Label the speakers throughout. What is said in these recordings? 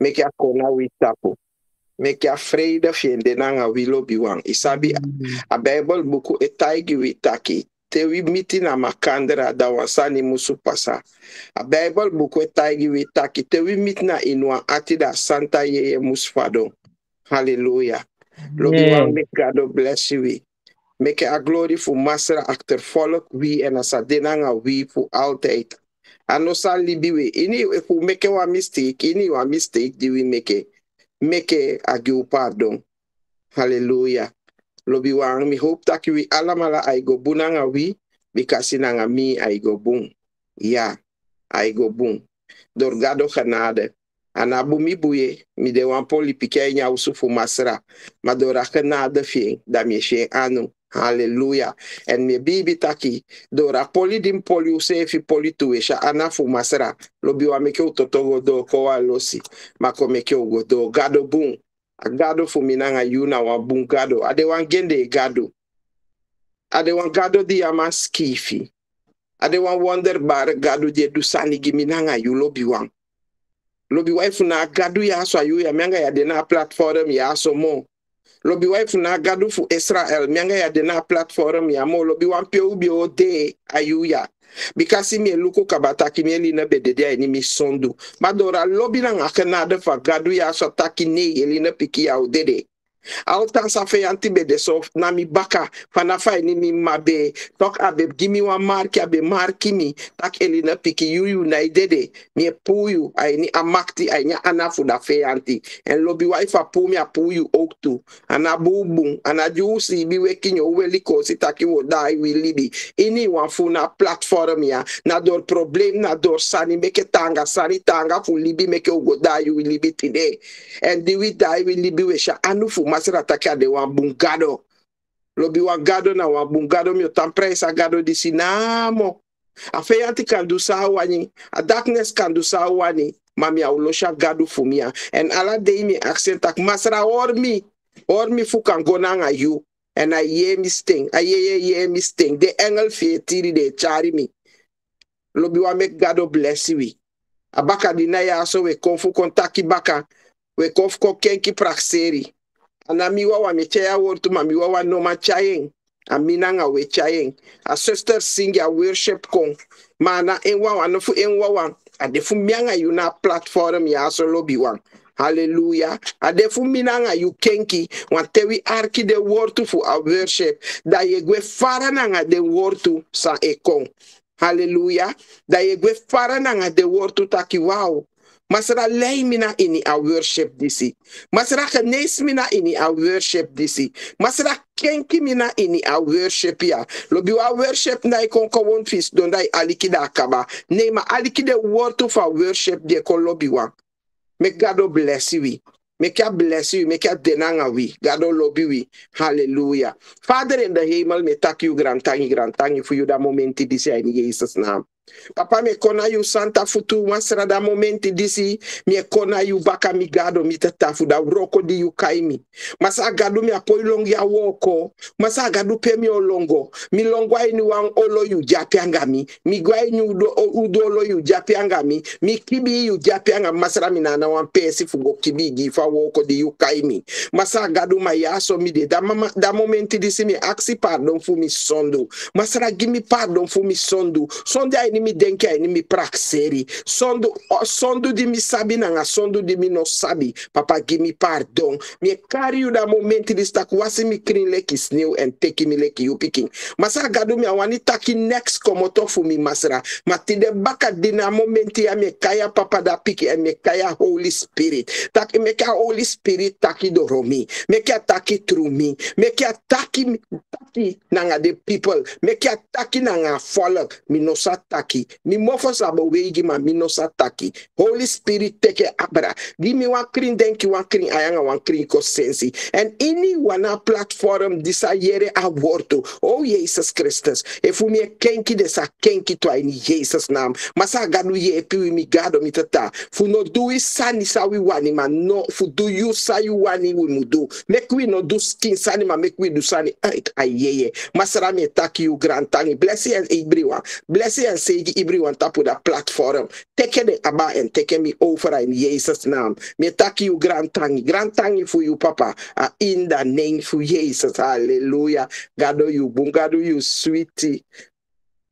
Speaker 1: Make ya kona wi tapu. Make ya vrede vinden nanga wilo biwang. Isabi mm. a Bible buku etaigi wi taki. Te wi miti na makandra da wansani musu pasa. A Bible buku etaigi wi taki. Te wi mit na inwa ati da santa yeye musfado. Hallelujah. Lobi
Speaker 2: Amen.
Speaker 1: wang make God bless you. Make a glory voor Master achter volk wie en as denanga wie voor altijd. Anosan libiwe, ini if we make our mistake, ini our mistake di we make. Make agi pardon. Hallelujah. Lobi wang, mi hope tak wi we alamala aigo bunanga we, wi, because inanga mi aigo bun. Ya, aigo bun. Dorgado kanade. Anabu mi buye, mi de wan poli pike nya usufu masra. Madora kanade fien, damye fien anu. Hallelujah. En me bibi taki, door a poli dim poli use fi poli tuwe, sha ana fu masra. Lobi wa meke utotogo do kowa losi. Ma ko meke ugo do gado boom. A gado fu minanga yuna wa boom gado. Ade wan gende gado. Ade wan gado di ama skifi. Ade wan wonderbaar gado je du sani gi minanga yu lobi wan. Lobi wife na gado ya so ayu ya mianga ya de na platform ya so mo. Lobi wife na gado fu Israel mianga ya de na platform ya mo. Lobi wan pe ubi o de ayu ya. Bikasi mi eluko kabata ki mi eli na bedede ya ni mi sondu. Madora lobi na ngake na de fa gado ya so taki ne eli piki ya o dede. Altan sa fe yanti be de so na mi baka fana fa ni mi mabe tok abe gimi wa marki abe marki mi. Tak eli na piki yu yu na idede mi e puyu ay ni amakti ay nya anafu da fe yanti en lobi wa ifa pu mi a pu yu ook tu. Ana bubu ana jusi bi we kinyo weli liko si taki wo dai wi libi ini wan fu na platform ya. Na dor problem na dor sani meke tanga sani tanga fu libi meke ugo dai wi libi tide en di wi dai wi libi we sha anu fu masira taki ade wan bungado lobi wan gado na wan bungado mi o tampre sa gado di sinamo. A fe yanti kan du sa wani a darkness kan du sa wani mami a ulosha gado fu mi en ala de mi accent tak masira or mi or mi fu kan go nanga you en a ye mi sting a ye ye ye mi sting. De engel fe tiri de chari mi lobi wan make gado bless you. Abaka di na ya so we konfu kontaki baka we kof ko kenki prakseri ana mi wawa mi chaya wortu ma mi wawa no ma chayeng amina nga we chayeng a sister sing a worship kong. mana en wawa no fu en wawa ade fu mianga yu na platform ya so lobi wan Hallelujah. Ade fu minanga yu kenki wan tewi arki de wortu fu a worship da ye gwe fara nanga de wortu sa ekon. Hallelujah. Da ye gwe fara nanga de wortu taki wow. Masra lei mina ini a worship disi. Masra genees mina ini a worship disi. Masra kenki mina ini a worship ya. Lobi wa worship na ikon kawon fis don dai aliki da akaba. Nee ma aliki de wortu fa worship de kon lobi wa. Make God bless you. Make bless you. Make denanga we. God love you. Hallelujah. Father in the hemel, me tak you grand tangi grand tangi for you that moment this in Jesus name. Papa me kona you santa futu masra da momenti disi me kona you baka mi gado mi tatafu da roko di you kaimi masa gado mi apo ilongi ya woko masa gado pe mi olongo. Mi longo ai ni wan olo you japi mi. mi gwa ni udo, udo olo you japi mi. mi kibi you japi angami masra mi nana wan pesi fugo kibi gi fa woko di you kaimi masa gado ma yaso mi de da, mama, da momenti disi mi aksi pardon fu mi sondo masra gimi pardon fu mi sondo Sondo ai ni mi denke ai ni mi prakseri sondo o- sondo di mi sabi nanga sondo di mi no sabi. Papa give me pardon. Mi carry you da momenti di stak wasi mi krin leki sneeuw en teki mi leki you picking masa gadu mi awani taki next komoto fu mi masra. Ma ti de baka di na momenti ya mi kaya papa da piki en mi kaya holy spirit. Tak me kaya holy spirit taki do romi me kaya taki through me. Me kaya taki taki nanga the people. Me kaya taki nanga follow. Mi no sa taki mi mofo sa bo wegi ma mi no sa taki holy spirit take abra give me one clean denki one clean ayanga one clean ko sensi and any wana platform desire aborto oh jesus christus. If we kenki de sa kenki to in jesus name. Masa gadu ye epi mi gado mi tata. Fu no do we sani sa we wani ma no. Fu do you sa you wani we mu do. Make we no do skin sani ma make we do sani. Ay ayeye masara me taki you grand tangi bless you and everyone. Bless you and say tegen iedereen tapu dat platform. Teken de aba en teken me over in Jezus naam. Me taki you grand tangi. Grand tangi voor you papa. Uh, in the name for Jesus. Hallelujah. God do you boom. God do you sweetie.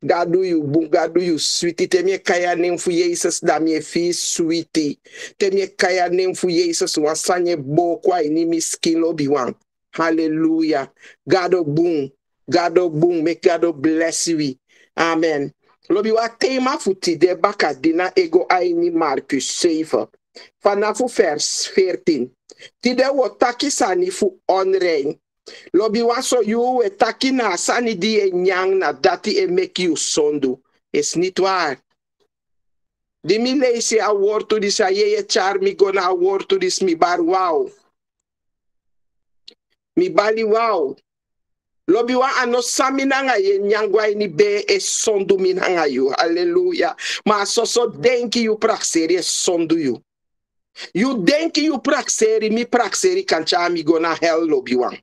Speaker 1: God do you boom. God do you sweetie. Te me kaya name for Jesus da me sweetie. Te me kaya name for Jesus. Wasanye bo kwa ini lobi wan. Hallelujah. God do boom. God do boom. Make God do bless you. Amen. Lobi wa tema futi de baka dina ego aini Marcus 7. Vanaf vers 14. Tide wo taki sani fu onrein. Lobi wa so you we taki na sani di e nyang na dati e make you sondu. Is niet waar. Di mi leisi a wortu dis char mi gona dis mi bar wow. Mi bali wow. Lobi wa ano sami nanga ye nyangwa ni be e sondu mi nanga you. Hallelujah. Ma so so denki you prakseri e sondu you. You denki you prakseri mi prakseri kancha mi go na hell lobi wan.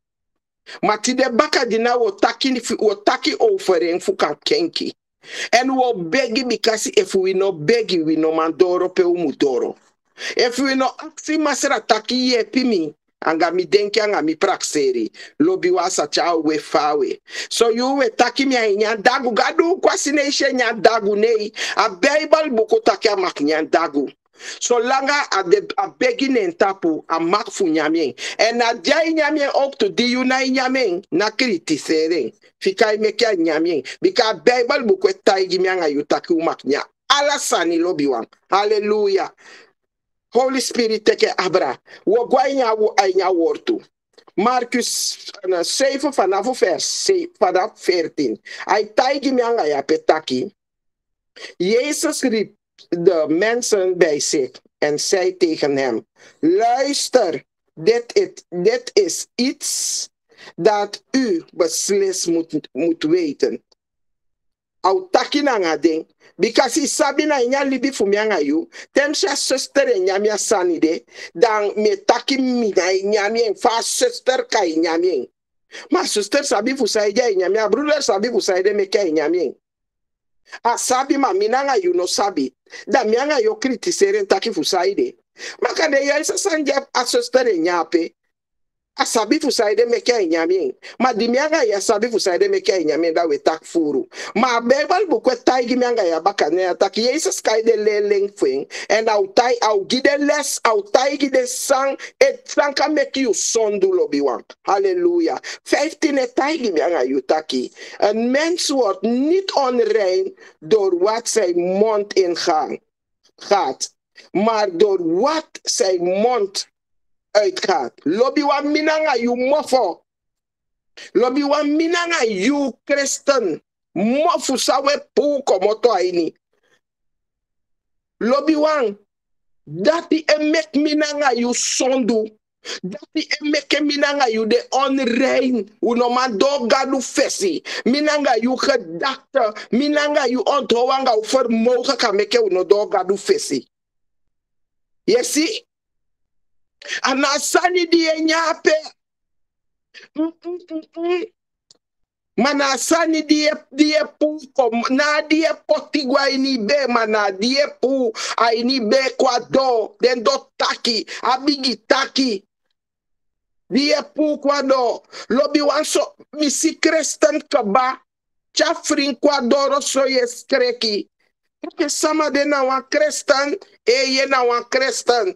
Speaker 1: Ma ti de baka dina wo taki wo taki offering fu kan kenki. En wo begi because if we no begi we no mandoro pe umudoro. If we no aksi masera taki ye pimi anga mi denki anga mi prakseri. Lobi wasa cha we fawe. So you we taki mi anya dagu gadu kwasine ishe nya dagu nei. A bible buku taki a mak nya dagu so langa a a en tapu a mak fu nyamien en a i nya mi up to di you na nyamien na kritiseren fika me kya nyamien bika bible buku taigi mi anga yutaki mak nya. Ala sani lobi wan hallelujah Holy Spirit teke abra. Wo gwainya wo ainya wortu. Marcus uh, 7 vanaf vers 7, vanaf 14. Hij taigi mianga ya petaki. Jezus riep de mensen bij zich en zei tegen hem: Luister, dit, is, dit is iets dat u beslist moet, moet weten. Au taki nanga ding. Because isabina nya libi fumianga yu. Temsha sister nyamia sani de. Dan me taki mina nyamien. Fa sister ka nyamien. Ma sister sabi fusaija nyamia. Brother sabi fusaide meke a sabi ma minanga yu no sabi. Da mianga yo kritisere taki fusaide. Maka de ya isa sanja a sister nyape. Asabi fusaide meke inyamien ma di mianga ya sabi fusaide meke inyamien da we tak furu. Ma bebal bu kwe tai gi mianga ya baka ne atak jesus kai de le leng fing and au tai au gide les au tai gide sang. Et sang ka make you hallelujah. 15 et tai gi mianga you taki. Een mens wordt niet onrein door wat zijn mond ingaan gaat maar door wat zijn mond uitgaat. Lobby wa minanga you mofo. Lobby wa minanga you Christian. Mofu sawe pu komoto aini. Lobby wan. Dati emek minanga you sondu. Dati emeke minanga you de onrein. Unoma do gadu fesi. Minanga you gedakte. Minanga you ontrouwanga u vermogen kan meke uno do gadu fesi. You see? Anasani die nyape Mm, mm, mm, di mana sani die die pu kom na die potigwa ini be mana die pu aini be kwa do den do taki abigi taki. Die pu kwa do. Lobi wanso misi kristen kaba chafrin kwa do roso yes kreki Porque sama de na wan kristen e ye na wan kristen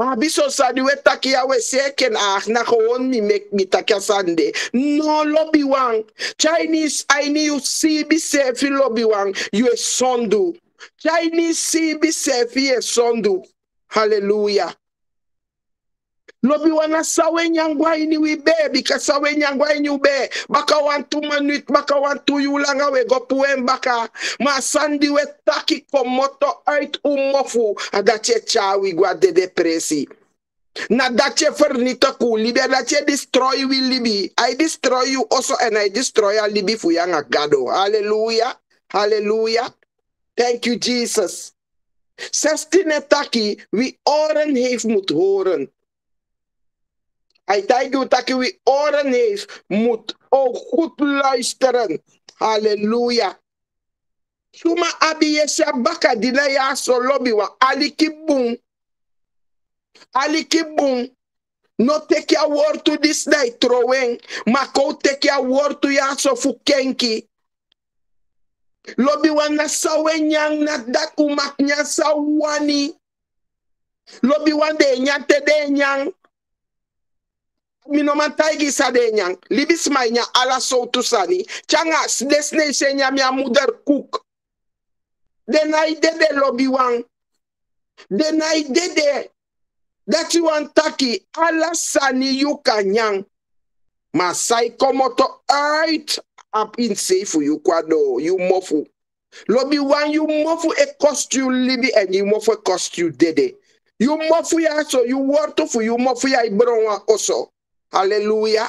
Speaker 1: Abiso sadi we taki ya we seken ah na gewoon mi mek mi taki sande. No lobby wang. Chinese I need you see be safe lobby wang. You a sondu. Chinese see be safe ye sondu. Hallelujah. Lobi wana sawe nyangwa ini we be bika sawe nyangwa ini ube baka wan two minute baka wan two yu we go puem baka ma sandi we taki komoto uit umofu adat je chawi gwa de depresi Nadat je vernietig u libi, dat je destroy we libi. I destroy you also and I destroy a libi yang gado. Hallelujah. Hallelujah. Thank you, Jesus. 16 taki, wie oren heeft moet horen. Hij zei dat wie oren heeft, moet ook goed luisteren. Halleluja. Suma abi yesha baka dina ya so lobby wa. Aliki boom. No take your word to this night throwing. Mako take your word to ya so fukenki. Lobby wa na sawe nyang na dat umak nya sawani. Lobby wa de nyang te de nyang minoman taigi sade nyang. Libis mainya ala so tu sani changa desne se nya mi mother cook. Then I did the lobby one then I did the that you want taki ala sani you kanyang masai komoto uit up in safe you kwado you mofu. Lobby one you mofu e cost you libi and you mofu e cost you dede you mofu ya so for you mofu ya ibron also Hallelujah.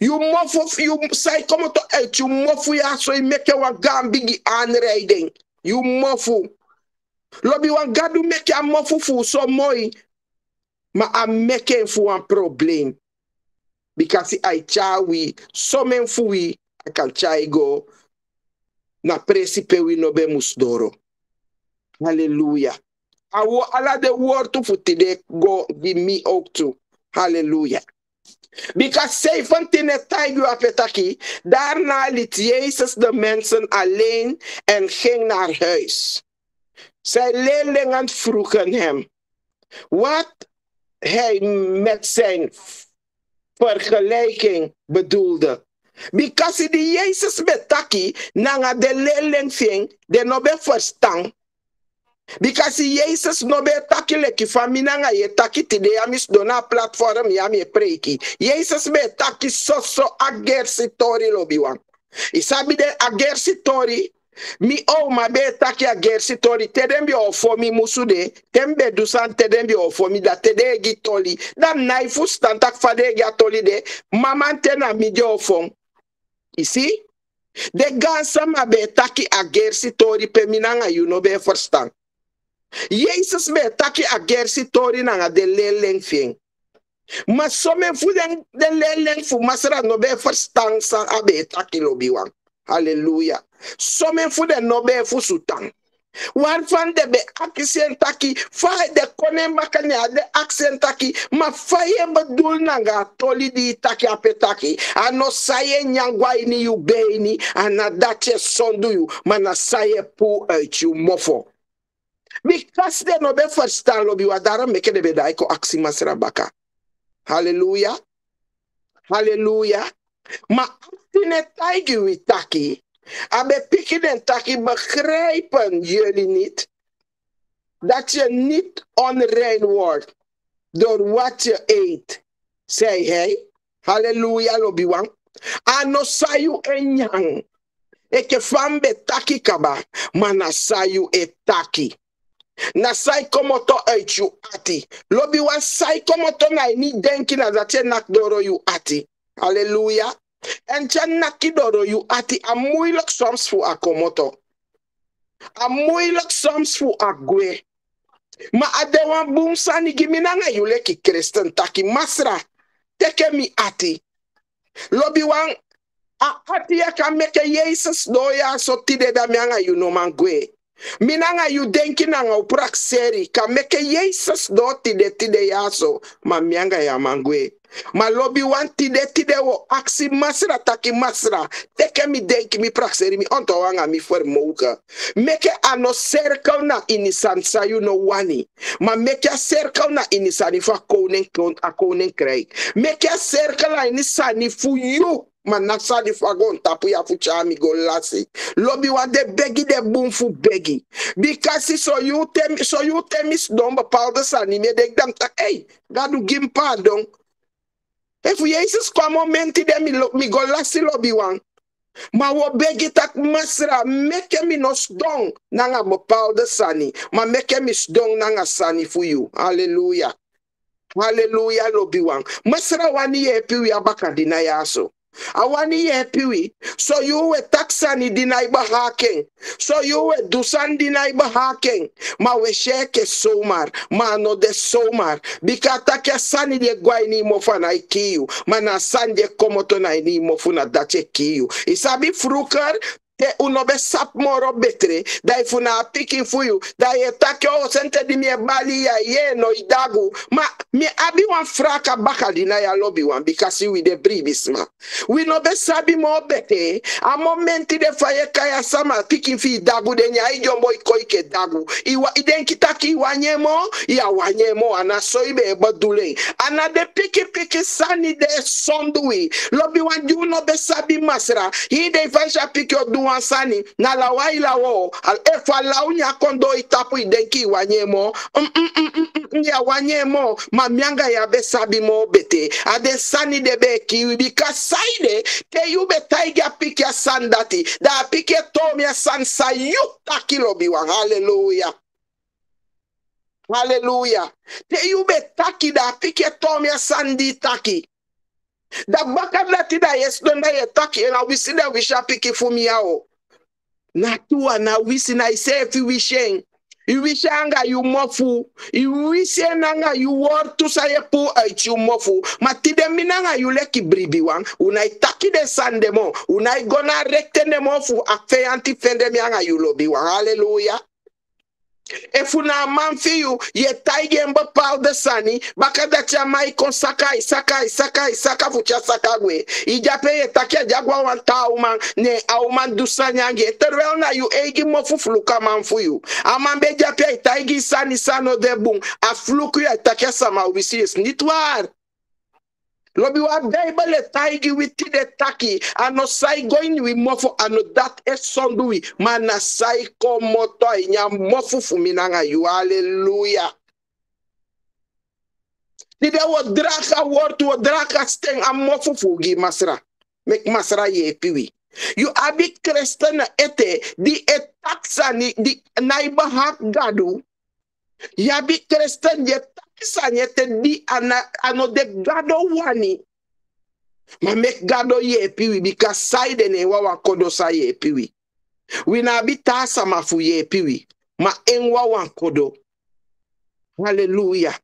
Speaker 1: You mofu, you say come to uit, you mofu ya so you make wa gambigi aanrijding. You mofu. Lobby wan gadu make a mofu fu so mooi. I'm making for een problem. Because I chawi, so men fu wi, I can chai go. Na presipe we no be musdoro. Hallelujah. Awo the de to fu today go give me ook toe. Halleluja. Because zij van tine taigu apetaki, daarna liet Jezus de mensen alleen en ging naar huis. Zij leerlingen vroegen hem wat hij met zijn vergelijking bedoelde. Because die Jezus betaki, nanga de leerling ving, de no be bikasi ye ises no be taki leki fami nanga ye taki tide yami sdo na platform yami e preiki ye ises be taki soso a gersi tori lobi wan. E sabi den a gersi tori mi oma be taki a gersi tori teden bi ofo mi musu de ten be dusan teden bi ofo mi da tede egi toli. Dan na ifu stan tak fade egi a toli de maman ten a mi de ofon. You see de gansa ma be taki a gersi tori pe mi nanga you no be forstan know, Jezus me taki a gersi tori na de leleng fing. Maar sommige fu den de leleng fu masra no be verstaan sa abe taki lobi wan. Halleluja. Fu den no be fu sutang. De be accent taki, fa de konen makanya de accent taki, ma fa ye bedoel nanga toli di taki ape taki, ano saye nyangwa ini yu beini, ana dache sondu yu, mana saye pu yu mofo. Because de no be verstaan lobi wa daarom meke de be dai ko aksi masra baka. Halleluja. Halleluja. Maar tine taigi wi taki, abe piki den taki begrijpen jullie niet dat je niet onrein wordt door wat je eet, zei hij. Halleluja lobi wan. Ano sayu enyang. Eke fambe taki kaba, mana sayu e taki. na saikomoto echu ati lobi saikomoto na ini denki na zache eh, nakdoro yu ati haleluya enche nakidoro yu ati amuilok soms fu akomoto amuilok soms fu agwe. Ma adewan bumsani giminanga yuleki kristen taki masra. Teke mi ati lobi wan a ati ya kan meke yesus doya so tide damianga yu no mangwe mina nga yudenki na nga uprakseri kameke yesus do tide tide yaso. Mamianga ya mangwe. Malobi wan tide tide wo aksi masra taki masra. Teke mi denki mi prakseri mi onto wanga mi fwer mouka. Meke ano serkel na inisan sayu no wani. Ma meke a serkel na inisani fu a kounen kont a kounen krei. Meke a serkel na inisani fu yu ma naksa di fagon tapu ya fu chami go lasi lobi wa de begi de boom fu begi. Because so you tem so you temis don bepaalde sani me dek dam tak hey gadu gim pardon. If Jesus kwa momenti de mi, lo, mi go lasi lobi wan ma wo begi tak masra meke mi no sdong nanga bepaalde sani ma mi sdong nanga sani fu you. Hallelujah. Hallelujah lobi wan. Masra wani ye piwi abaka dina ya so awani ye we so yuwe taksani dinaiba haken so yuwe dusan dinaiba haken ma we sheke somar. Ma no de somar. Bikata ke sani de guaini mo ma ikiu mana die komoto na ini mo dache kiu isabi fruker te uno be sap moro betre. Da ifu na piki fuyu da ye take o sente di mi bali ya ye no idagu. Ma mi abi wan fraka baka di na ya lobby wan because we de bribisma we no be sabi mo bete. A momenti de faye kaya sama piki fi dagu de nya ijo mo iko ike dagu. Iwa iden kitaki wanyemo ya wanyemo ana so ibe badule ana de piki piki sani de sondui lobby wan ju no be sabi masra. Hi de faisha piki odu wan sani na la wa ila wo al efa la unya kondo itapu idenki wanyemo. Mm, mm, mm, ya wanyemo. Mamianga ya besabi mo bete. Ade sani de be kiwi bika saide te yu be taiga pikia sandati. Da piki tomia mi san sayu takilo biwa hallelujah. Hallelujah. Te yu be taki da pike tomia mi sandi taki That back of that that yes, don't that talk and we see that we shall pick it for me out. Na tu na wisi na ise fi wisheng. Iwisi anga yu mofu. Iwisi nanga yu wor tu saye pu ait yu mofu. Matide minanga yu leki bribi wang. Unai taki de sandemo. Unai gona rekte nemo fu. Afe anti fende mianga yu lobi wang. Hallelujah. efuna manfiyu ye taige mbo pao de sani amai kon mai konsaka isaka isaka isaka fucha sakagwe ijape ye takia jagwa wanta auman ne auman dusa nyange terwel na yu eigi mo fufluka manfuyu amambe jape itaigi sani sano debung afluku ya takia sama ubisiyes nitwar waar. Lobi wa Bible taigi witi de taki. Ano sai going wi mofo. Ano dat e sondu wi. Mana sai ko moto inya mofu fuminanga yu. Hallelujah. Dide wo draka word wo draka steng a mofu fugi masra. Mek masra ye piwi You abi Christian ete di etaksa ni di naiba hak gadu yabi Christian ye taksa te di ana ano de gado wani. Ma mek gado ye piwi bika saide ne wawa kodo sa ye piwi we na bi tasa mafu ye piwi ma en wawa kodo. Halleluja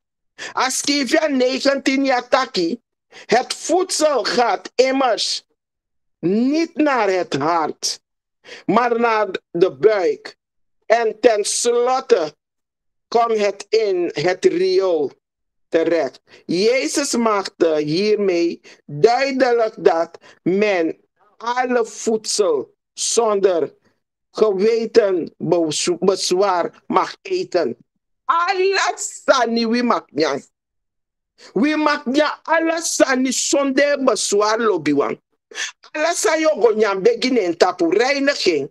Speaker 1: als Kivia 19 jaar taki het voedsel gaat immers niet naar het hart maar naar de buik. En tenslotte komt het in het riool terecht. Jezus maakte hiermee duidelijk dat men alle voedsel zonder geweten bezwaar mag eten. Alles sani nyang. Wie mag nya alles sani zonder bezwaar lobiwang. Alles sa yogo nyang begin en tapu reiniging.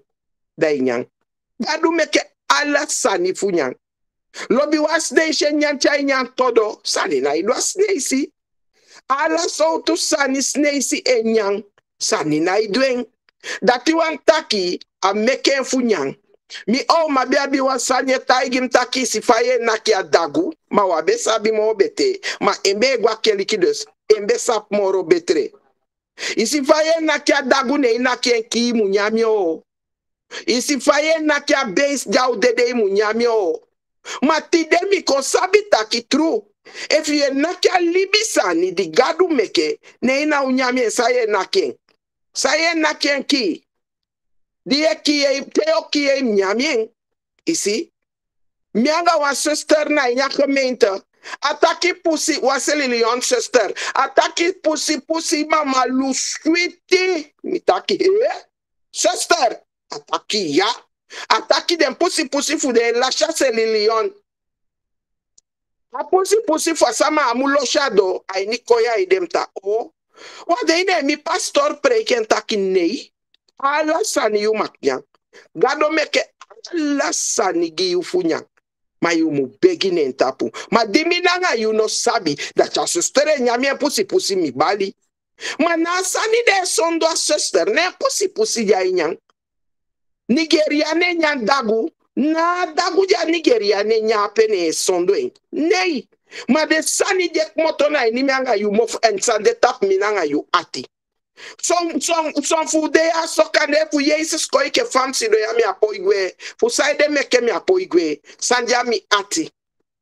Speaker 1: Dai nyang. Gadu meke alles sani fu nyang. Lobi wasdeishe nyanchai nyantodo sani na idwa isi Ala soutu sani sneisi enyang sani na idweng. Dati wan taki a meken funyang. Mi o mabiabi wan sanye taigim taki sifaye naki adagu. Ma wabe sabi mo bete. Ma embe gwa kelikidos. Embe sap moro betre. Isifaye naki adagu ne inaki enki munyami o. Isifaye naki a base jau dede munyami o. ma matide mi taki tru. E fi e na kia libi sani di gadu meke ne ina unyamie sa ye na ken sa ye na ken ki. Di e kie teo kie mnyamien isi mianga wa sister na inya gemeente ataki pusi waselili yon sister. Ataki pusi pusi mama lu switi. Mitaki eh? sister ataki ya. attacking them, pussy pussy for the Lashase Lilion. A pussy pussy for sama amulo shadow, I nikoya idemta. Oh, what they name me pastor preken takin nei. Alasani yumakyan. Gado meke alasani gi yufunyan. ma yu mu begi ne ntapu ma dimi nanga yu no sabi That your dacha sustere nyamie pusi pusi mi bali ma na asani de sondo a suster ne pusi pusi ya inyang Nigeria ne nya dagu na dagu ja Nigeria ne nya pene sondo en. Nei, Ma de sani dek moto na ini mi anga yu mof en san de tap mi nanga yu ati. Som som som fu de ya sokane fu Jesus ko ike fam si do ya mi apo igwe. Fu sai de meke mi apo igwe. Sandia mi ati.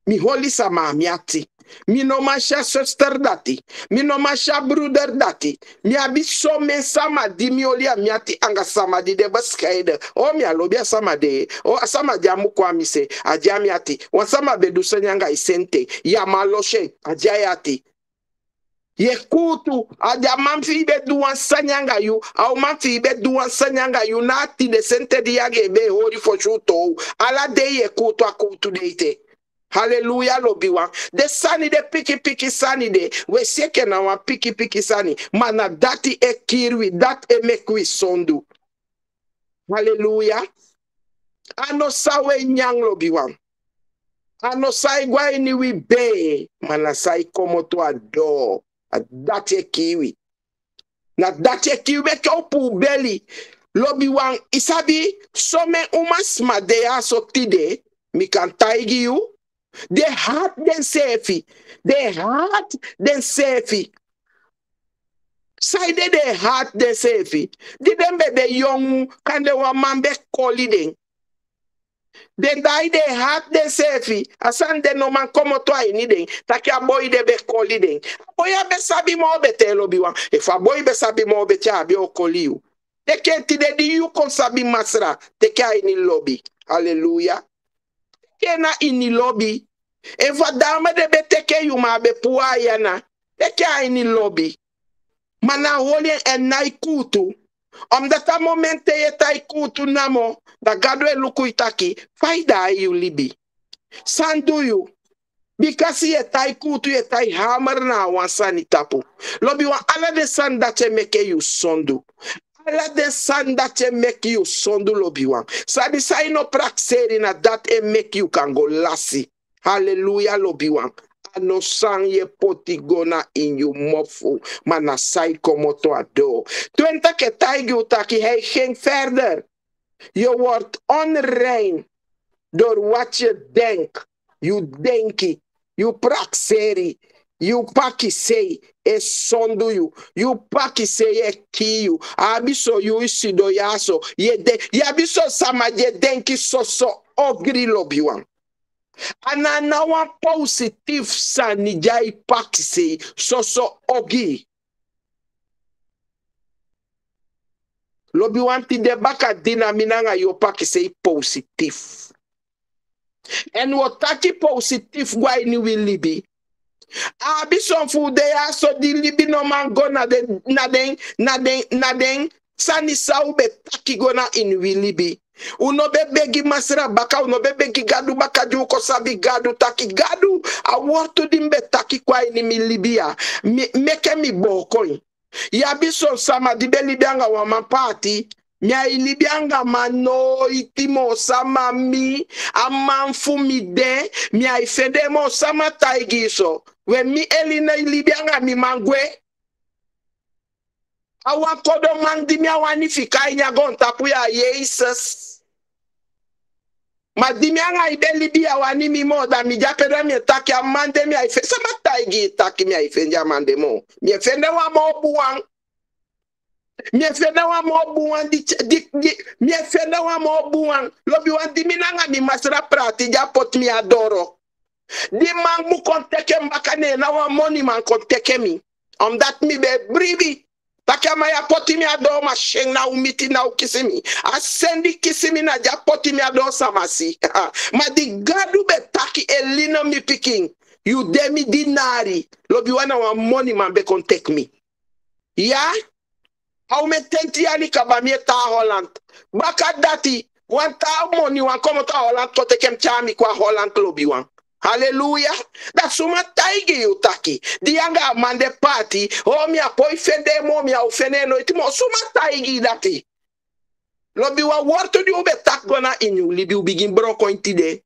Speaker 1: Mi holy sama mi ati. minomasha soster dati minomasha bruder dati miabi so me samadi miolia miati anga samadi de baskaide o mialobia samade o samadi amukwami adia amiati wasama bedusonyanga isente yamaloshe adia yati ye kutu aja manfi ibe duwan sanyanga yu au manfi ibe duwan sanyanga yu na ati de sente di yage ebe hori fo shuto ala de ye kutu akutu de ite. Hallelujah lobiwa. De sani de piki piki sani de. We seke na wa piki piki sani. Mana dati e kirwi. Dat e mekwi sondu. Hallelujah. Ano sawe nyang lobiwa. Ano sai gwa ini wi be. Mana sai komo to. A dati e kiwi. Na dati e kiwi ke opu beli. Lobiwa. Isabi. Some umas ma de aso tide. Mi kan taigi you. De hat den sefi. De hat den sefi. Saide de hat den sefi. Di den be the young kan de wa man be den. Den dai de hat den sefi. Asan de no man come to den. Taki a boy de be koli den. Boy be sabi mo be te lo biwan. If a boy be sabi mo be te a be o koli you. Kenti de di you kon sabi masra. Te ke ai ni lobby. Hallelujah. Kena ini lobby. Eva dama de be teke yu ma be puwa yana. Teke a ini lobby. Mana holi en nai kutu. Omdat a momente ye kutu namo. Da gado e luku itaki. Faida yu libi. Sandu yu. Bikasi ye tai kutu ye tai hammer na wansani tapu. Lobi wa ala de san dache meke yu sondu. Ala de san dache make you sondu lobi wan. Sabi sa ino prakseri na dat e make you kan go lasi. Hallelujah lobi wan. Ano sang ye potigona in you mofu. Maar sai komo to ado. Twenta ke taigi utaki, hij ging verder. Je wordt onrein door wat je denkt. Je denki, je prakseri, je paki sei, e sondu you. You paki sei e ki you. Abiso you isido yaso. Ye de, ye abiso sama je denki so so ogri lobiwan. Anana wan positif sa ni jai paki sei so so ogi. Lobi wanti de baka dina minanga yo paki sei positif. En wotaki positif gwa ini wi Ah, be some food they are so delibi no man go na den na den na den na den sani saube taki go na in wilibi. begi masira baka begi gadu baka ju kosabi gadu taki gadu. A awortu dimbe taki kwa ini milibia meke mi bokoi. Yabi so sama dibe libianga waman pati mapati mia ilibianga mano itimo sama mi amanfu mi de mia ifede mo sama taigiso. We mi eli na ili ilibianga mi mangwe. Awa kodo mangdi mi awani fika inyago ntapu ya Jesus. Madimi anga ibe libi awani mi mo da mi japere mi taki amande mi aife. Sama taigi taki mi aife njamande mo. Mi efende wa mo buwang miefende wa mo buwan di, di, di miefende wa mo buwan lobi wan di mi minanga mi masra prati ja pot mi adoro di man mu konteke mbakane na wa moni man konteke mi om dat mi be bribi Taki ama ya mi ado ma sheng na umiti na ukisimi. Asendi kisimi na ja poti mi ado samasi. ma di gadu be taki elino mi piking. You demi dinari. Lobi wana wa money man be kontek mi. Ya? How me tenti yani kabamie ta Holland. Baka dati. Wan ta moni wan komo ta Holland kote kem chami kwa Holland lobi wan. Hallelujah. That's suma taigi utaki. Dianga mande party. Mi apoi fende mo mi au fene no itimo suma taigi dati. Lobi wa wortu di ube tak gona inyu libi ubigin broko intide.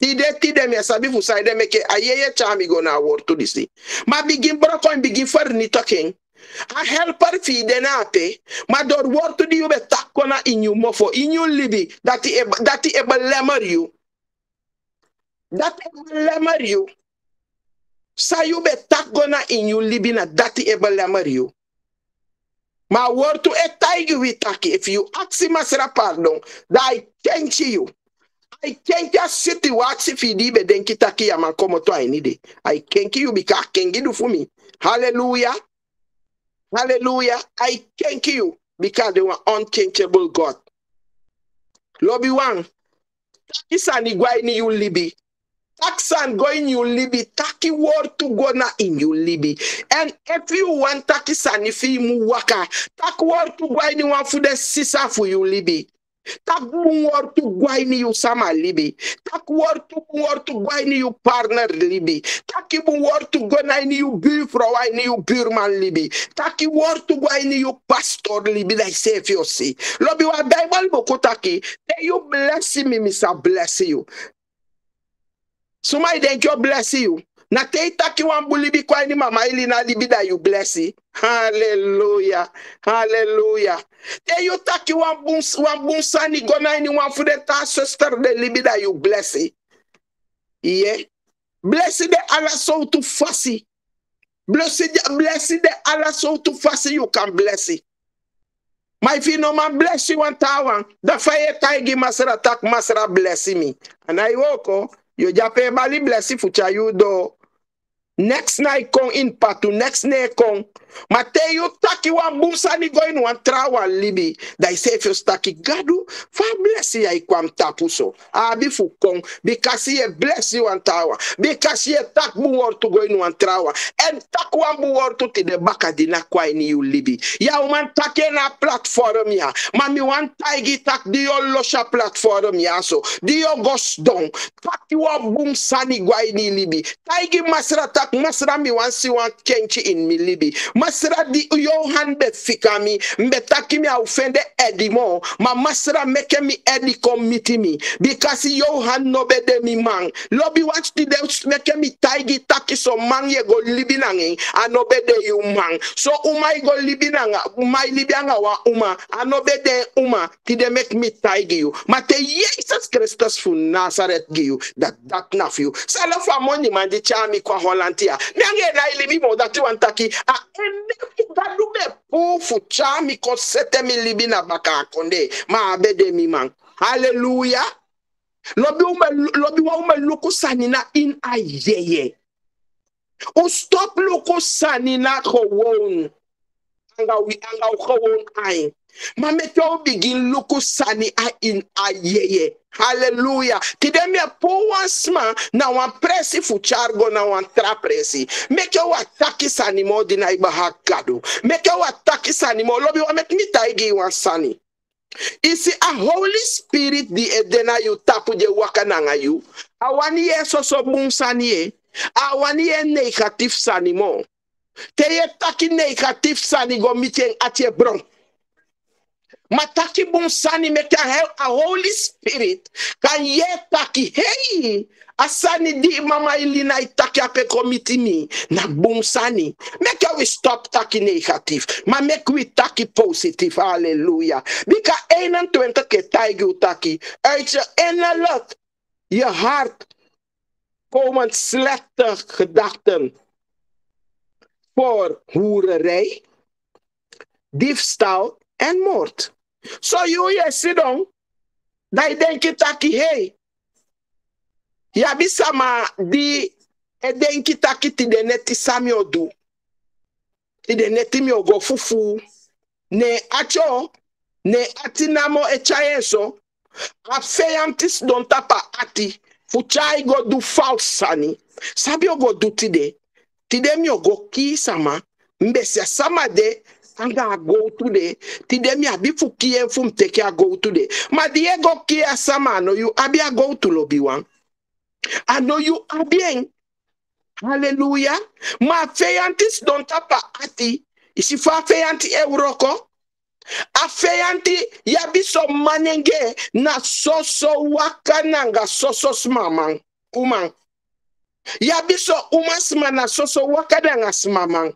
Speaker 1: Tide tide mi asabi fu saide meke ayeye chami gona wortu disi. Ma bigin broko in bigin far ni talking. A helper fi de na pe. Ma dor worto di ube tak gona inyu mofo. Inyu libi dati e dati e lemmer you. Dat lemmer you. Sa you be tak gona in you libi na dati ebe lemmer you. Woord to etai you taki. If you ask masra pardon, that I thank you. I thank you situatie fi di be denki taki ya man komo to I need I thank you because kengi do for me. Hallelujah. Hallelujah. I thank you because they were unchangeable God. Lobby one. Taki ni gwai ni you libi. Taksan going you libi. Taki word to go na in you libi. And if you want taki sani fi mu waka, tak word to ni wan fu de sisa fu you libi. Tak war tu gwai ni you sama libi. Tak war tu war tu gwai ni you partner libi. Tak war tu go na ni you buurvrouw ni you buurman libi. Tak war tu gwai ni you pastor libi. That save you see. Lobi wa Bible boko taki. Then you bless me, Mr. Bless you. Somebody then you bless you. Na te taki wan bulibi kwa ni mama ili na libi that you bless you. Hallelujah. Hallelujah. Te you taki wan bun wan bun sani gona ni wan fude ta sister de libida you bless it. Yeah. Bless de ala so to fasi. Bless bless de ala so to fasi you can bless it. If you no man bless you one tawan, the fire taigi masara tak masara bless me. And I woko, oh. you jape bali bless fucha you do. Next night kon in patu, next night kon. Mateju taki wan bumsani goin wan trawan libi. Da ise fios taki gadu, fa blesi ya ikwam tapuso. Abi fukong, because ye blesi wan tawa. Because ye tak bu wortu goin wan trawa. En tak wan bu wortu ti de baka dina kwa ini yu libi. Ya uman take na platform ya. Mami wan taigi tak di losha platform ya so. Di yo don. Taki wan bumsani gwa ini libi. Taigi masra tak masra mi wan si wan kenchi in mi libi. Masra di Johan be fika mi. Mbe taki mi aufende edi mo. Ma masra meke mi edi komiti mi. Because Johan no be de mi man. Lobi watch di de meke mi taigi taki so man ye go libi nangi. Ano be de you man. So uma go libi nanga. Uma libi anga wa uma. Ano be de uma. Ti de make me taigi you. Ma te Jesus Christus fu Nazareth gi you. Dat dat naf you. Sala fa money man di chami kwa Hollandia. Nange na ilibi mo dati wantaki. A eme dadu Mbe pou fucha mi konsete mi libi na baka akonde. Ma abede mi man. Aleluya. Lobi, ume, lobi wa ume luku sanina in ayeye. U stop luku sanina kowon. Anga, wi anga kowon ayin. Ma metyo begin luku sani a in ayeye. Hallelujah. Tide mi po wan sma na wan presi fu chargo na wan tra presi. Make you ataki sani mo di na iba hakado. Make you ataki sani mo lobi wa make mi taigi wan sani. Isi a Holy Spirit di edena you tapu je waka nanga you. Awani ye soso bun sani eh? ye. Awani ye negatif sani mo. Te ye taki negatif sani go miteng atye bron. Mataki bun sani make a, Holy Spirit. Kan ye taki hey asani di mama ilina itaki ape komiti mi na bun sani make we stop taki negative. Maar make we taki positive. Hallelujah. Bika 21 ke taigi utaki uit je innerlijk je hart komen slechte gedachten voor hoererij diefstal en moord So you onye si don na ide nkịta kihe ya bisa ma di ede nkịta kiti de sami odu ide neti mi ogo fufu. Ne acho ne atinamo echaye so. Afeyantis don tapa ati. Fuchai go du falsani sabi ogo du tide tide mi ogo ki sama. Mbesia sama de anga go today. Ti dem ya bi fu kie fu mteke a go today. Ma di ego kie asama no you. Abi a go to lobi wan I know you are bien hallelujah. Ma feyantis don tapa ati isi fa feyanti euroko eh, a feyanti ya so manenge na soso wakananga soso smaman uman ya bi so umasma na soso wakananga smaman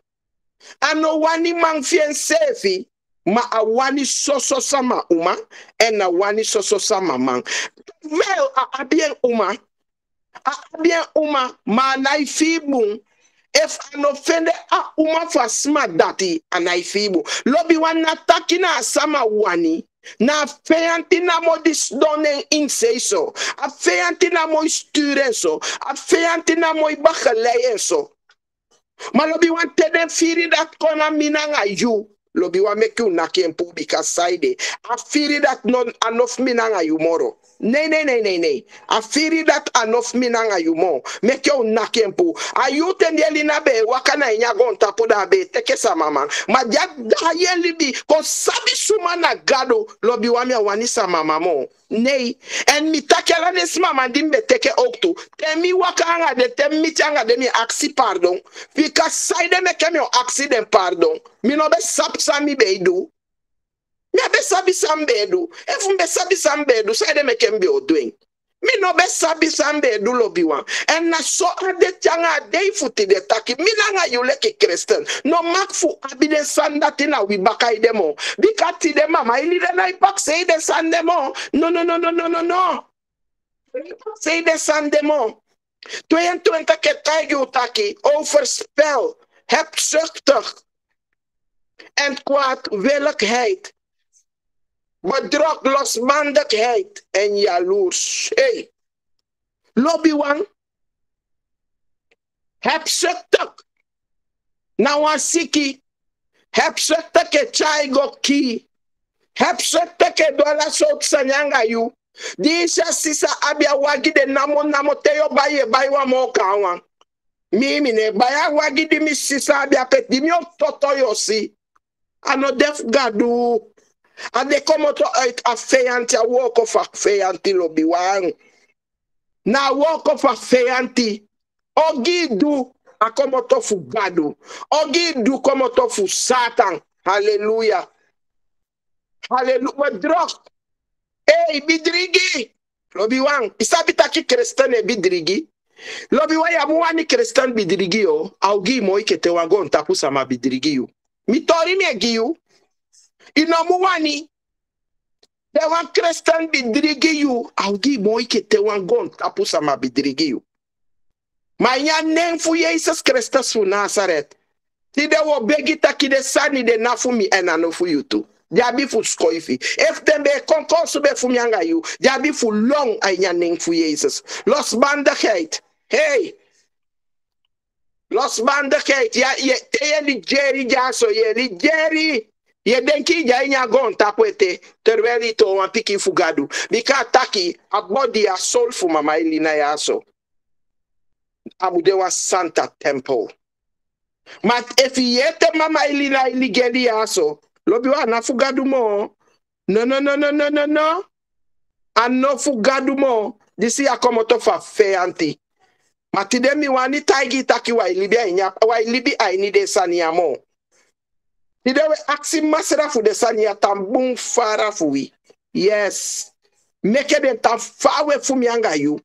Speaker 1: ano wani man fien sefi ma a wani soso sama uma ena wani soso sama man. Well a abien uma a abien uma ma na ifibun if an offender a uma fa smart dati anaifibu lobi wana taki na asama wani na afeyanti na mo disdonen insei so afeyanti na mo sturen so afeyanti na mo ibakaleyen so Ma lo bi wan te dem firi dat kona minanga you. Lo bi wan make you nakem publika side. A firi dat non anof minanga you moro. Nee, nee, nee, nee, nee. Afiri dat anof minanga yumo. Mek yo nakempu. Ayu ten yeli na be wakana inya gon tapu da be teke sa mama. Ma dia da yeli bi kon sabi suma na gado lobi wami wani sa mama mo. Nee. En mi takela nes mama dimbe teke oktu. Temi wakanga de temi changa de mi aksi pardon. Fika saide me kemi yo aksi den pardon. Mi no be sap sa mi be do. Me be sabi sambedu. If me sabi sambedu, say de make be doing. Me no be sabi sambedu lobi wan. En na so ade changa de futi de taki. Mi nanga you leke Christian. No mak fu abide sanda tina wi demo. Bikati de mama ili de na ipak say de sandemo. No no no no no no no. Say de sandemo. 22 keer utaki overspel, hebzuchtig en kwaadwilligheid Bedrog losbandigheid en jaloersheid. Lobbywang. Hebzuchtig. Nawansiki. Hebzuchtige chaigoki. Hebzuchtige dolasot sanyanga you. Disha sisa abia wagide namo namo teyo baye baywa moka wang. Mimi ne baya wagide mi sisa abia pet di mi ototo yosi. Ano def gadu. Ade komoto uit afeyanti a walk of afeyanti lobi wang. Na walk of afeyanti. Ogi du a komoto fu gadu. Ogi du komoto fu satan. Hallelujah. Hallelujah. Drog. Hey, bidrigi. Lobi wang. Isabi taki kristen e bidrigi. Lobi wa ya muwani kristen bidrigi oh. yo. Augi mo ikete wangon tapu sama bidrigi yo. Mitori mi egiyu. inomu wani te wan kristan bidrigi yu augi moi ke te wan gon tapu sama bidrigi yu ma nya nen fu jesus kristus fu nazaret ti de wo begi taki de sani de nafu mi enano fu yu tu jabi fu skoifi if dem be su be fu mi anga yu jabi fu long ay nya nen fu jesus. Los bandigheid hey. Los bandigheid ya ye te ye li jeri jaso ye li jeri ye denki ja inya gon takwete terweli to wan piki fugadu. Bika taki abodi ya soul fu mama ili na yaso abudewa santa temple. Mat efi yete mama ili na ili geli yaso lobi wa na fugadu mo. No no no no no no no. Ano fugadu mo. Disi akomoto fa fe anti. Matide mi wani taigi taki wa ilibi ainya wa ilibi aini de saniamo Tidewe aksi masra fu de sanya tambung fara fu wi. Yes. Meke den tam fawe fu mi anga yu.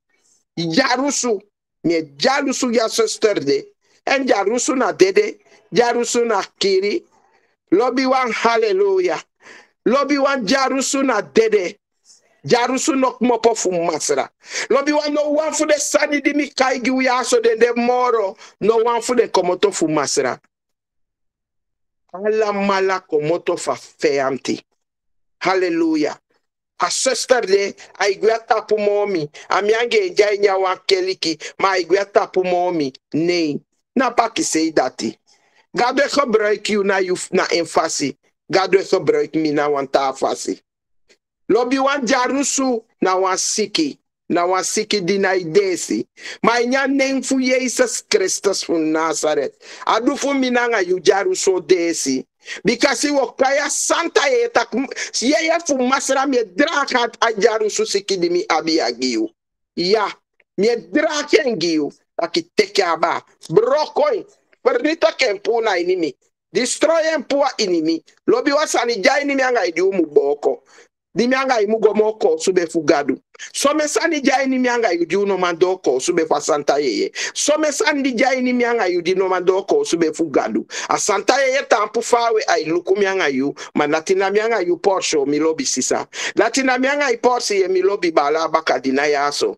Speaker 1: Jarusu. Mi jarusu ya sister de. En jarusu na dede. Jarusu na kiri. Lobi wan hallelujah. Lobi wan jarusu na dede. Jarusu nok mopo fu masra. Lobi wan no wan fu de sani di mi kaigi wi aso de de moro. No wan fu de komoto fu masra alla mala komoto fa feamti haleluya asestarde aigwia tapu momi amiange njai nyawa keliki ma aigwia tapu momi nei na baki sei dati gado eko break you na you na enfasi gado eko break me na wanta afasi lobi wan jarusu na wan siki na wasiki na idesi mainya nemfu Jesus Christus fu Nazareth. Adufu minanga yujaru so desi. Bikasi wakaya santa yeta yeye fu masra mi drakat ajaru so siki mi abiagiu ya mi drakengiu akiteke aba. Brokoi pernita kempuna inimi. Destroy empua inimi. Lobi wasani jaini mianga anga idiumu boko. Dimi anga imugo moko sube fugadu. Some sani jai ni mianga yudi uno mandoko sube fa santa yeye. Some sani jai ni mianga yudi no mandoko sube fugadu. A santa yeye tampu fawe ai luku mianga yu. Ma natina mianga yu porsho milobi sisa. Latina mianga iporsi porsi ye milobi bala baka dina yaso.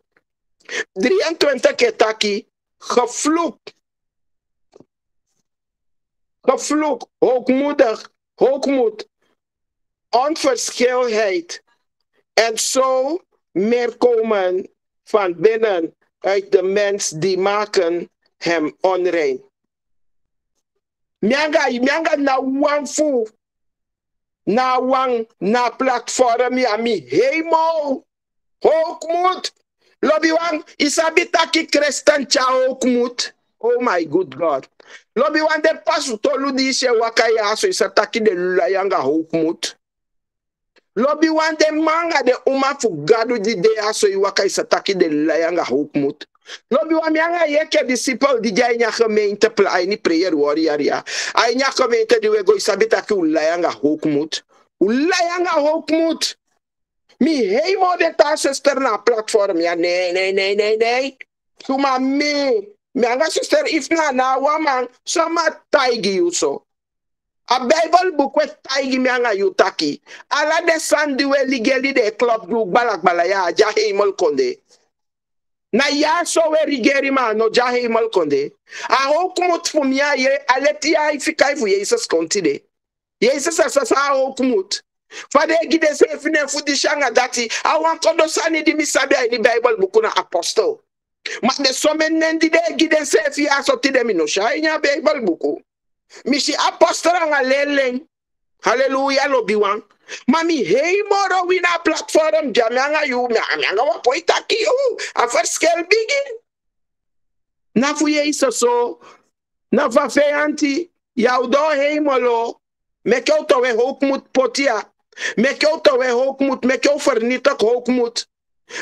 Speaker 1: 23 ketaki gevloekt. gevloek, hoogmoedig, hoogmoed, onverschilheid. En zo meer komen van binnen uit de mens die maken hem onrein. Mianga, mianga na wang fu, na wang, na platform ya mi hemel, hoogmoed. Lobby wang, isabi taki christian cha hoogmoed. Oh my good God. Lobby wan de pasu tolu di se wakaya so isa taki de lula yanga hoogmoed. Lobby wan de manga de uma fugado de aso iwaka isa taki de lula yanga hoogmoed. Lobby wan mianga yeke disciple di jay nya gemeente play ni prayer warrior ya. Ay nya gemeente di wego isabi taki ula yanga hoogmoed. Ula yanga hoogmoed. Mi helemaal de taasester na platform ja nee nee nee nee nee. Suma me mi anga sister if na na waman sama taigi yuso. A Bible book we taigi mi anga yutaki. Ala de sandi we ligeli de club group balak balaya ja hemel konde. Na ya so we rigeri ma no ja hemel konde. A hokumut fumia ye aleti ya ifika ifu Jesus kontide. Jesus asasa hokumut. Fade gide se fine fudi shanga dati awan kodo sani di misabi ni Bible buku na apostle. Ma de some nendi de gide se fi asoti de mino shainya Bible buku. Mishi apostle nga lelen. Hallelujah lo biwan. Mami hey moro wina platform jamanga yu mianga wa poitaki yu. Afar scale bigi. Na fuye isa so. Na fa anti. Yaudo hey molo. Meke utowe hokmut potia. Mek jou te we ook moet, mek jou vernietig ook moet.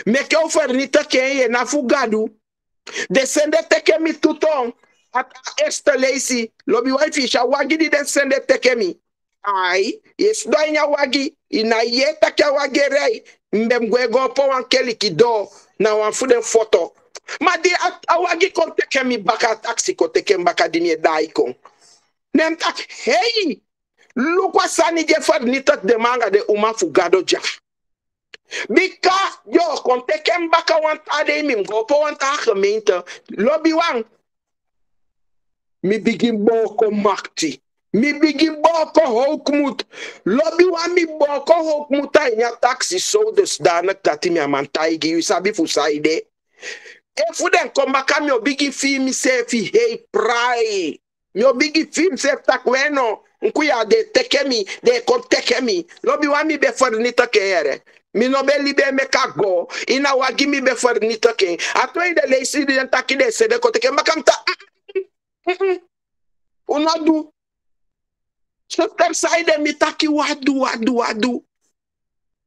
Speaker 1: Mek jou vernietig ken je na fugadu. De sende teke mi tutong. Esther lazy Lobby wife sha wagi den send tekemi ai yes do nya In ina yeta ka mbem gwego po wan keli kido na wan fuden foto. ma di awagi kon tekemi baka taxi ko tekem baka e dai kon. Nem tak hey lukwa sani je far de manga de uma fu gado ja. Bika yo kon tekem baka wan mim go po wan ta gemeente lobby wang mibigiboko makti. Mibigiboko hokmut. Lobiwa miboko hokmuta inya taxi soldiers danak tatimi amantaigi. You sabi fusaide efuden komaka mi obigi fi mi sefi hey prai mi obigi fi mi sef takweno nkuya de teke mi de kon teke mi lobiwa mi be fornita kere. Minobe libe me ka go. Ina wagi mi be fornita ke. Atoi de leisi de se de koteke makamta mm -mm. Unadu. Shofar mi mitaki wadu wadu wadu.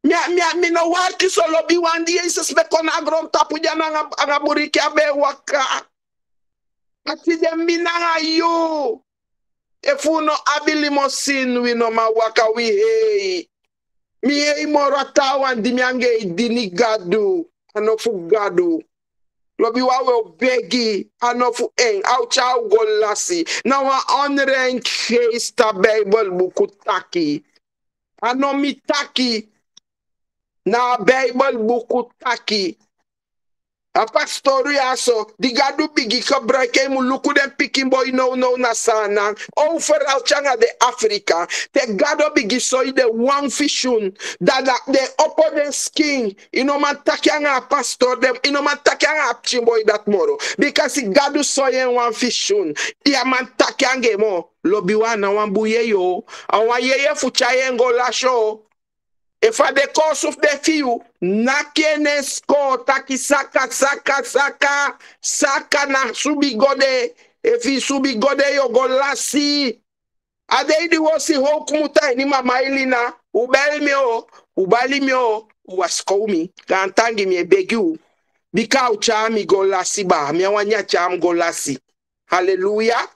Speaker 1: Mia mia mina waki solo bi wandi Jesus bekona agrom tapu jana agaburiki abe waka. Atije mina yo. If we no abilimosin we no ma waka we hey. Mi hey morata wandi miange idini e gado. Anofugado. gado. Lobi wawe obegi ano fu en au chau golasi na wa onren case ta bible buku taki ano mi taki na bible buku a pastori aso di gadu bigi gebruik mu luku den pikin boy no no na sana overal changa de Afrika. Te gado bigi so de one fishun. Da da de opo den skin ino man takyanga pastor dem ino man takyanga apchin boy dat moro. Because i gadu so yen one fishun. Ya man takyange mo. Lobi wana wan yo. Awan yeye fuchaye ngola show Efa de kosuf de fiu, nakene sko taki saka saka saka saka na subi gode, efi subi gode yo golasi. Ade idi wosi ho kumuta ni mama ilina, ubel mi o, ubali mi o, uwasko mi, kantangi mi ebegi u. Bika uchami golasi ba, mi awanya cham golasi. Hallelujah.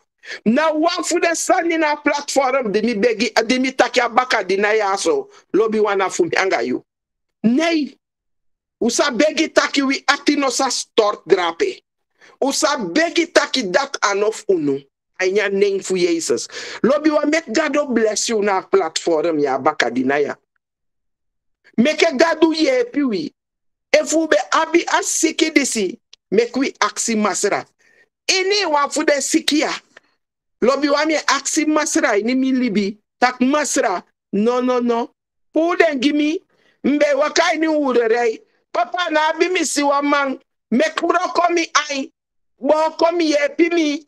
Speaker 1: Na wan fu den sani na platform de mi begi de mi taki abaka di na yaso lobi wana fu mi anga yu nei usa begi taki wi ati no sa stort drape. Usa begi taki dat anof unu anya name fu Jesus. Lobi wa make God bless you na platform ya abaka di na ya. Make God do ye piwi efu be abi asiki disi make we aksi masra wa fu den sikia Lobi wa mi aksi masra ini mi libi. Tak masra. No, no, no. Pu den gimi. Mbe wakai ni urerei. Papa na abi mi si wa mang. Mek bro komi ai. Bo komi ye pimi.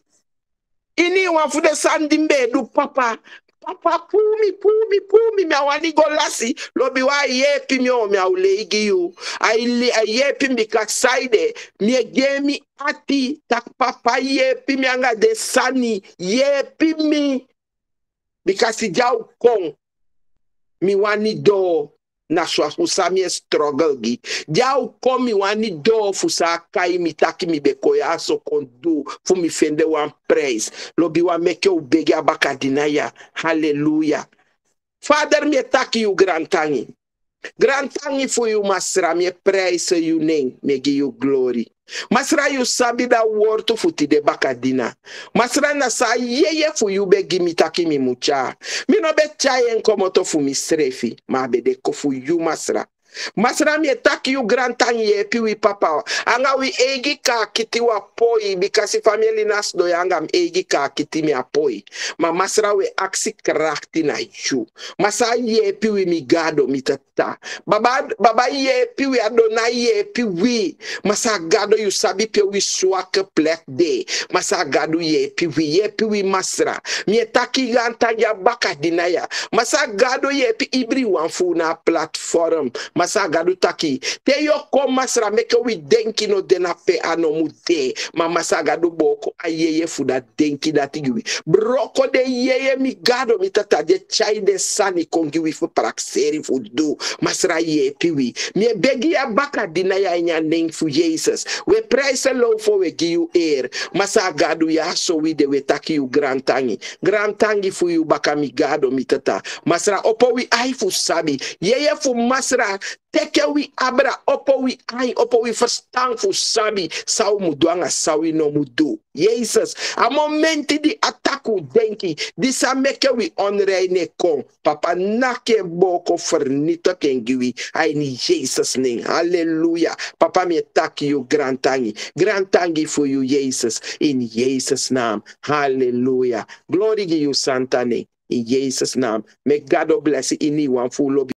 Speaker 1: Ini wan fu de sandi mbe du papa. Papa pumi pumi pumi mi awani go lasi. Lobi wa ye pimi o mi awle igi yu. Ai li ai ye pimi ka saide. Mi gemi ati tak papa ye pimi anga de sani. Ye pimi. Because jau kong. Mi wani do na swa fusa mi e struggle gi. Jau kom mi wani do fusa kai mi taki mi bekoya so kondu fu mi fende wan praise. Lobi wa meke u bege abaka dinaya. Hallelujah. Father mi taki you grantangi. Grantangi for you masra mi praise you name. Me give you glory. Masra you sabi da word to futi de baka dina. Masra na sa yeye fu you be gimi taki mi mucha. Mi no be chayen komoto fu mi strefi. Ma be de ko fu you masra. Masra mi taki you grantangi ye pi wi papa. Anga wi egi ka kiti wa poi because family nas do yanga m egi ka kiti mi apoi. Ma masra we aksi krakti na you. Masa ye pi wi mi gado mi tata. Baba baba ye pi wi adona ye pi wi. Masa gado you sabi pi wi swak plek de. Masa gado ye pi wi ye pi wi masra. Mi taki ganta ya baka dinaya. Masa gado ye pi ibri wanfu na platform. Masa gado taki. Te yo ko masra meke wi denki no dena pe ano mute. Ma masa gado boko ayeye fuda denki dati giwi. Broko de yeye mi gado mi tata de chai de sani kongi wi fu prakseri fu. Masra ye piwi. Mi begi ya baka dinaya nya name fu Jesus. We praise low for we give you air. Masa gado ya so we de we taki you grantangi. Grantangi fu you baka mi gado mi tata. Masra opo wi ai fu sabi. Yeye fu masra teke wi abra opo wi ai opo wi verstaan fu sabi sau mudu anga sawi no mudu. Jesus a momenti di ataku denki di sa meke wi onreine kon papa nake boko vernita kengiwi. Ai ni Jesus name. Hallelujah. Papa me taki you grantangi grantangi for you Jesus. In Jesus name. Hallelujah. Glory to you santa name. In Jesus name. May God bless you. In one full lobby